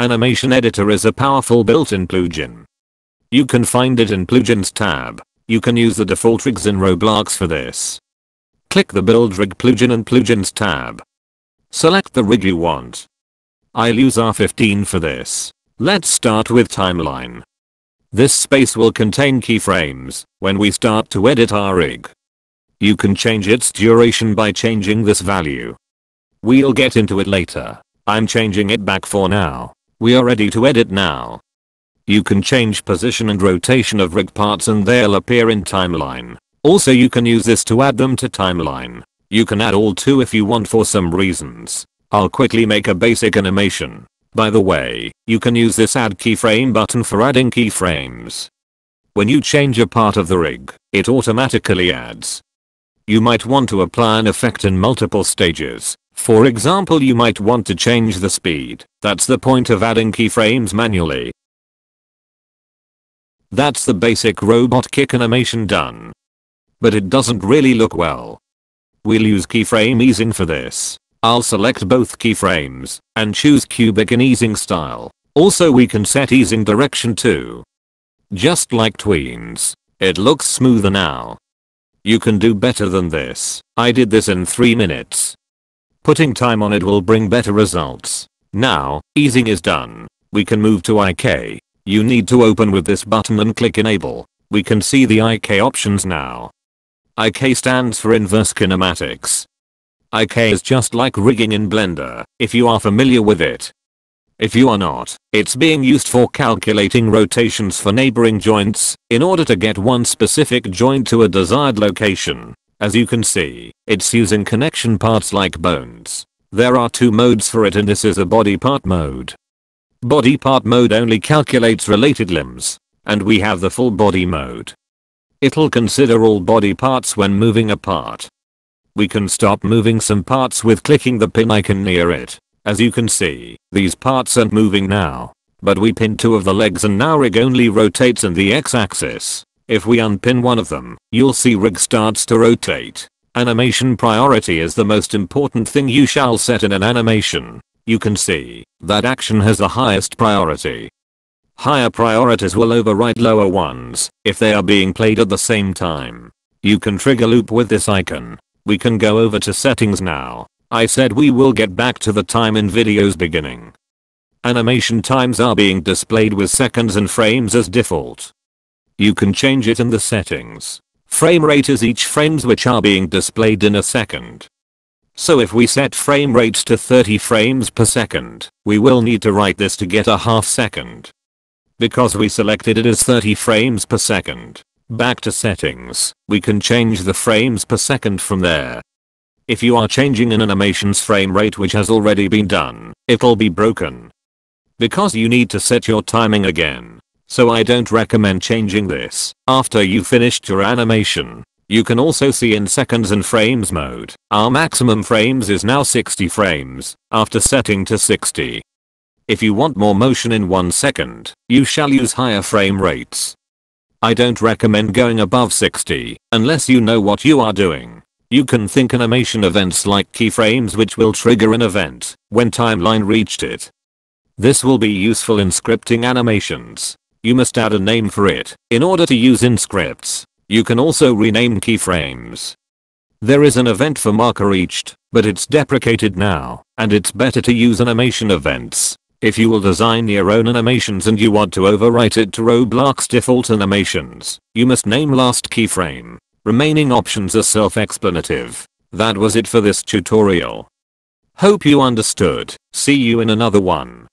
Animation Editor is a powerful built-in plugin. You can find it in Plugins tab. You can use the default rigs in Roblox for this. Click the Build Rig plugin and Plugins tab. Select the rig you want. I'll use R15 for this. Let's start with timeline. This space will contain keyframes when we start to edit our rig. You can change its duration by changing this value. We'll get into it later. I'm changing it back for now. We are ready to edit now. You can change position and rotation of rig parts and they'll appear in timeline. Also you can use this to add them to timeline. You can add all two if you want for some reasons. I'll quickly make a basic animation. By the way, you can use this add keyframe button for adding keyframes. When you change a part of the rig, it automatically adds. You might want to apply an effect in multiple stages. For example you might want to change the speed. That's the point of adding keyframes manually. That's the basic robot kick animation done but it doesn't really look well. We'll use keyframe easing for this. I'll select both keyframes and choose cubic in easing style. Also we can set easing direction too. Just like tweens. It looks smoother now. You can do better than this. I did this in 3 minutes. Putting time on it will bring better results. Now, easing is done. We can move to IK. You need to open with this button and click enable. We can see the IK options now. IK stands for inverse kinematics. IK is just like rigging in Blender, if you are familiar with it. If you are not, it's being used for calculating rotations for neighboring joints, in order to get one specific joint to a desired location. As you can see, it's using connection parts like bones. There are two modes for it and this is a body part mode. Body part mode only calculates related limbs. And we have the full body mode. It'll consider all body parts when moving a part. We can stop moving some parts with clicking the pin icon near it. As you can see, these parts aren't moving now. But we pin two of the legs and now rig only rotates in the x-axis. If we unpin one of them, you'll see rig starts to rotate. Animation priority is the most important thing you shall set in an animation. You can see that action has the highest priority. Higher priorities will override lower ones if they are being played at the same time. You can trigger loop with this icon. We can go over to settings now. I said we will get back to the time in video's beginning. Animation times are being displayed with seconds and frames as default. You can change it in the settings. Frame rate is each frames which are being displayed in a second. So if we set frame rates to 30 frames per second, we will need to write this to get a half second. Because we selected it as 30 frames per second. Back to settings, we can change the frames per second from there. If you are changing an animation's frame rate which has already been done, it'll be broken. Because you need to set your timing again. So I don't recommend changing this after you finished your animation. You can also see in seconds and frames mode, our maximum frames is now 60 frames after setting to 60. If you want more motion in 1 second, you shall use higher frame rates. I don't recommend going above 60 unless you know what you are doing. You can think animation events like keyframes which will trigger an event when timeline reached it. This will be useful in scripting animations. You must add a name for it in order to use in scripts. You can also rename keyframes. There is an event for marker reached, but it's deprecated now, and it's better to use animation events if you will design your own animations and you want to overwrite it to Roblox default animations, you must name last keyframe. Remaining options are self-explanative. That was it for this tutorial. Hope you understood. See you in another one.